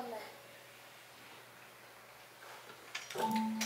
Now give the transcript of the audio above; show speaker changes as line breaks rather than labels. cơm này